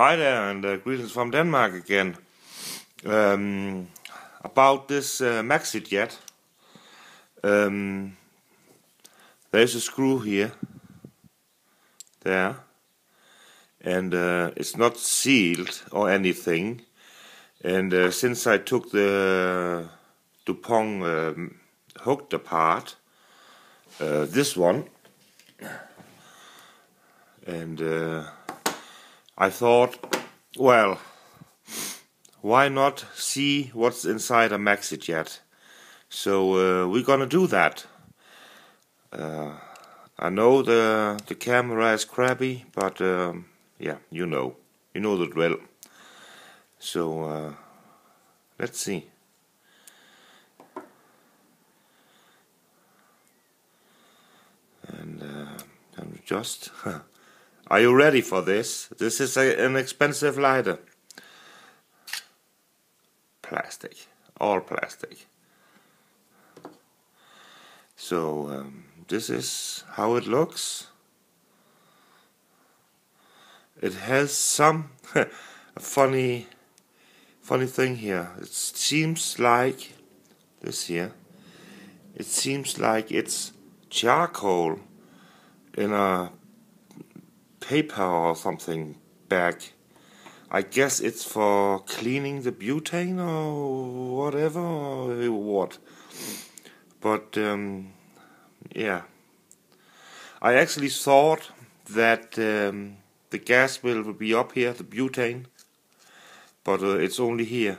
Hi there, and uh, greetings from Denmark again. Um, about this uh, MaxiJet, um, there's a screw here, there, and uh, it's not sealed or anything. And uh, since I took the Dupont um, hooked apart, uh, this one, and uh, I thought, well, why not see what's inside a Maxit MaxiJet? So uh, we're gonna do that. Uh, I know the the camera is crappy, but um, yeah, you know, you know the drill. So uh, let's see. And uh, just. Are you ready for this? This is a, an expensive lighter. Plastic. All plastic. So um, this is how it looks. It has some funny funny thing here. It seems like this here. It seems like it's charcoal in a paper or something back. I guess it's for cleaning the butane or whatever or what. But um, yeah, I actually thought that um, the gas will be up here, the butane, but uh, it's only here,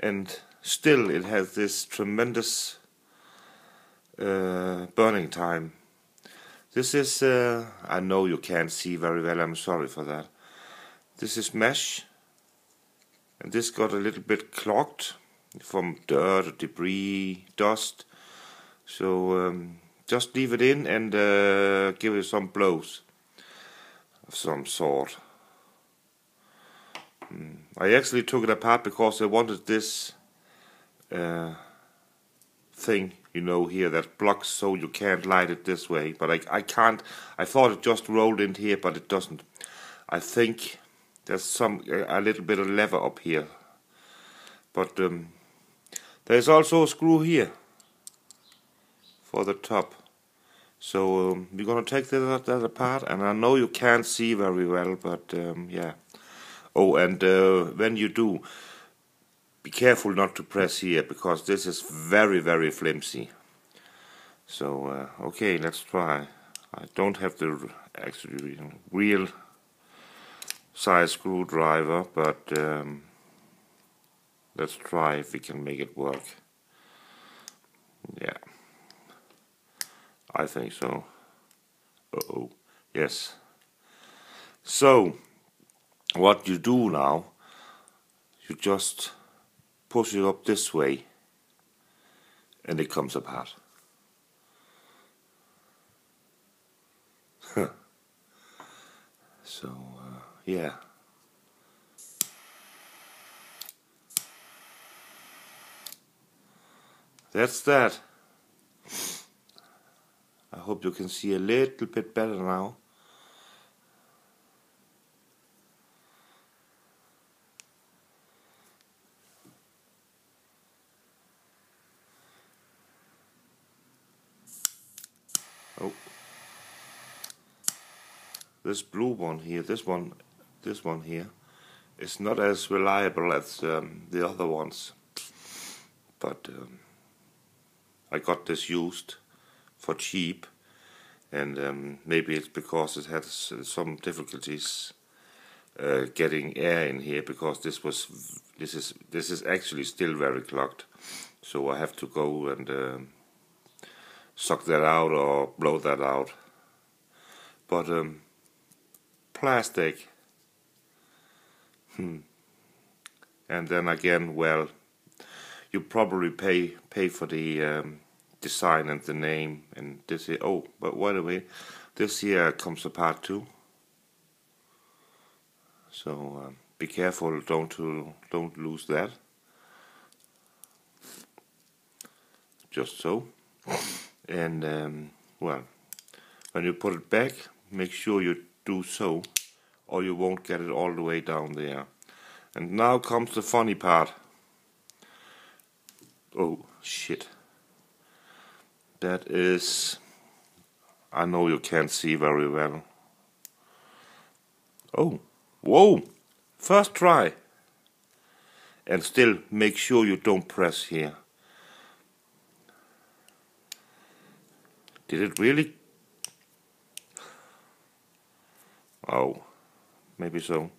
and still it has this tremendous uh, burning time. This is, uh, I know you can't see very well, I'm sorry for that. This is mesh, and this got a little bit clogged from dirt, debris, dust. So um, just leave it in and uh, give it some blows of some sort. Mm. I actually took it apart because I wanted this uh, thing you know here that blocks so you can't light it this way. But I, I can't I thought it just rolled in here but it doesn't. I think there's some a little bit of lever up here. But um, there's also a screw here for the top. So um, we're gonna take that, that apart and I know you can't see very well but um, yeah. Oh and uh, when you do be careful not to press here because this is very very flimsy. So uh, okay let's try. I don't have the actually real size screwdriver but um, let's try if we can make it work. Yeah. I think so. Uh oh yes. So what you do now you just push it up this way and it comes apart. so, uh, yeah. That's that. I hope you can see a little bit better now. This blue one here, this one, this one here, is not as reliable as um, the other ones. But um, I got this used for cheap, and um, maybe it's because it had some difficulties uh, getting air in here because this was this is this is actually still very clogged. So I have to go and. Uh, suck that out or blow that out. But um, plastic. Hmm. And then again, well, you probably pay pay for the um, design and the name and this. Here, oh, but by the way, this here comes apart too. So um, be careful, don't to don't lose that. Just so and um, well when you put it back make sure you do so or you won't get it all the way down there. And now comes the funny part. Oh, shit. That is... I know you can't see very well. Oh, whoa! First try. And still make sure you don't press here. Did it really? Oh, maybe so.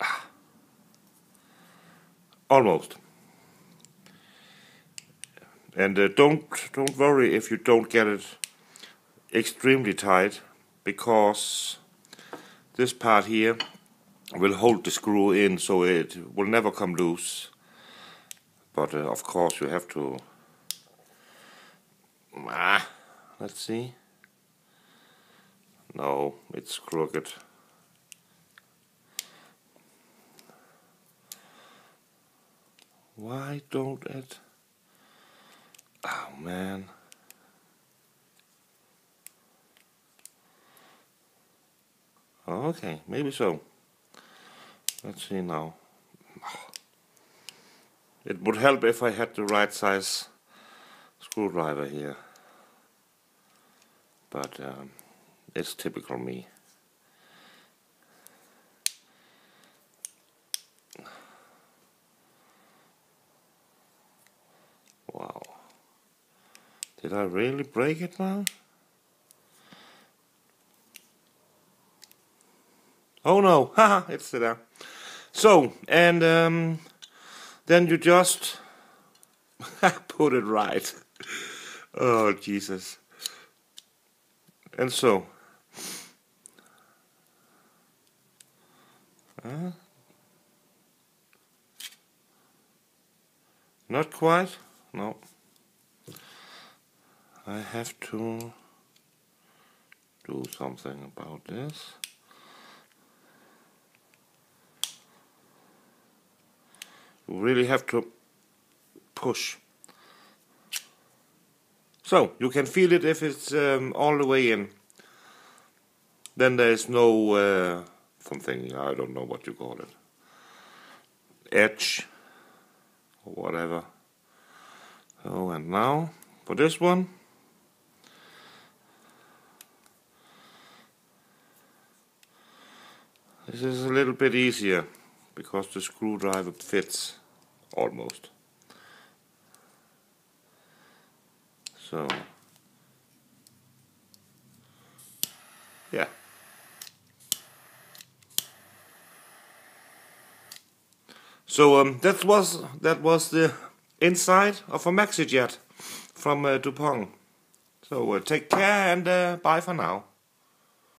Ah. Almost. And uh, don't don't worry if you don't get it extremely tight, because this part here will hold the screw in so it will never come loose. But uh, of course you have to Ah, let's see. No, it's crooked. Why don't it? Oh man. Okay, maybe so. Let's see now. It would help if I had the right size screwdriver here but um, it's typical me. Wow. Did I really break it now oh no. Haha it's there. So and um, then you just put it right. Oh, Jesus. And so, quite, no. I have to do something about this. You really have to push so you can feel it if it's um, all the way in. Then there is no uh, something I don't know what you call it, edge or whatever. Oh, and now for this one. This is a little bit easier because the screwdriver fits almost. So, yeah. So um, that was that was the inside of a MaxiJet from uh, Dupont. So uh, take care and uh, bye for now.